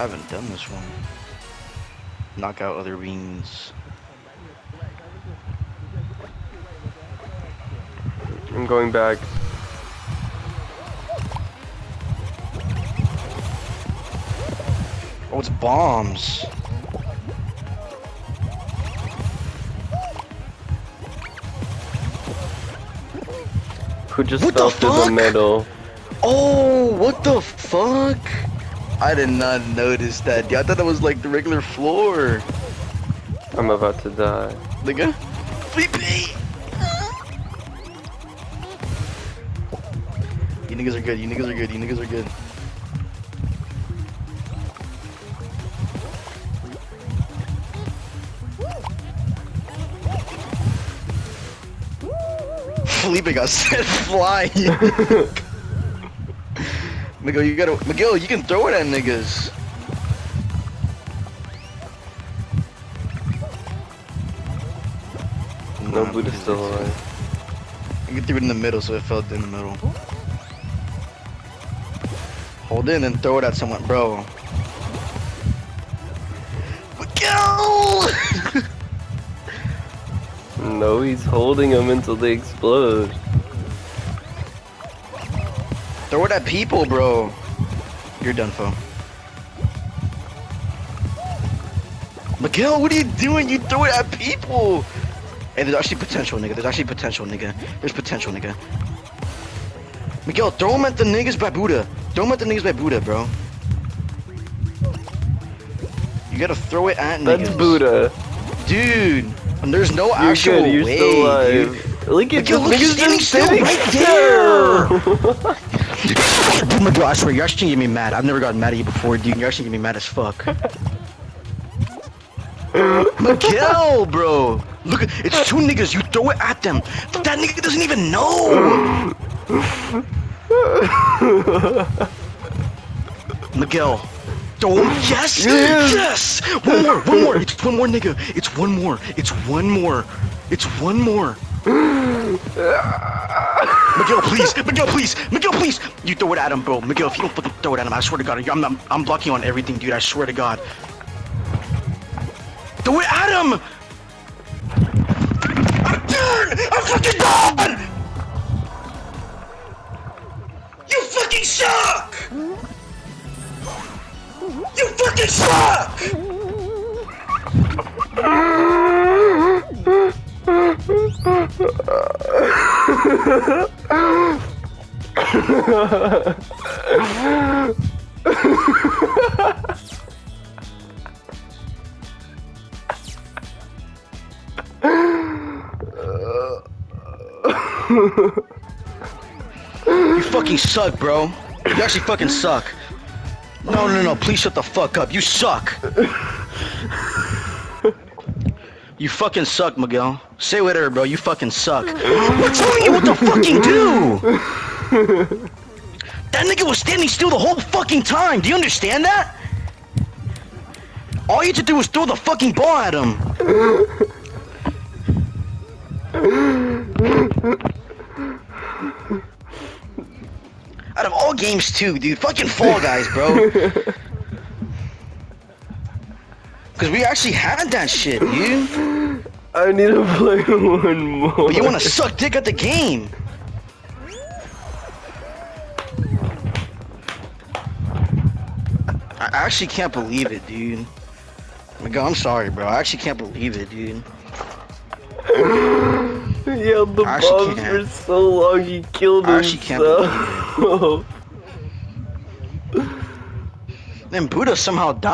I haven't done this one. Knock out other beans. I'm going back. Oh, it's bombs. Who just What the fell through the middle? Oh, what the fuck? I did not notice that. dude. I thought that was like the regular floor. I'm about to die. Nigga. Felipe! You niggas are good, you niggas are good, you niggas are good. Felipe got set flying. Miguel, you gotta, Miguel, you can throw it at niggas. No, Nah, Buddha's still alive. You can throw it in the middle, so it fell in the middle. Hold in and throw it at someone, bro. Miguel! No, he's holding them until they explode. Throw it at people, bro. You're done, fo. Miguel, what are you doing? You throw it at people. Hey, there's actually potential, nigga. There's actually potential, nigga. There's potential, nigga. Miguel, throw him at the niggas by Buddha. Throw him at the niggas by Buddha, bro. You gotta throw it at niggas. That's Buddha. Dude, and there's no You're actual good, you're way, still alive. dude. Look at Miguel, look, he's nigga's standing still right Oh my god, I swear, you're actually gonna get me mad. I've never gotten mad at you before, dude. You're actually gonna get me mad as fuck. Miguel, bro. Look, it's two niggas. You throw it at them. That nigga doesn't even know. Miguel. Him. Yes. Yes. One more. One more. It's one more, nigga. It's one more. It's one more. It's one more. Miguel, please. Miguel, please. Miguel, please. You throw it at him, bro. Miguel, if you don't fucking throw it at him, I swear to God, I'm, I'm, I'm blocking on everything, dude. I swear to God. Throw it at him. I'm done. I'm fucking done. You fucking suck. You fucking suck. You fucking suck, bro. You actually fucking suck. No, no, no, please shut the fuck up. You suck. You fucking suck, Miguel. Say whatever, bro. You fucking suck. We're telling you what the fucking do. That nigga was standing still the whole fucking time. Do you understand that? All you had to do was throw the fucking ball at him. Out of all games, too, dude. Fucking Fall Guys, bro. Because we actually had that shit, dude. I need to play one more. But you want to suck dick at the game. I actually can't believe it, dude. Oh Miguel, I'm sorry, bro. I actually can't believe it, dude. Held the I actually bombs can't. for so long he killed I actually can't himself. Then Buddha somehow died.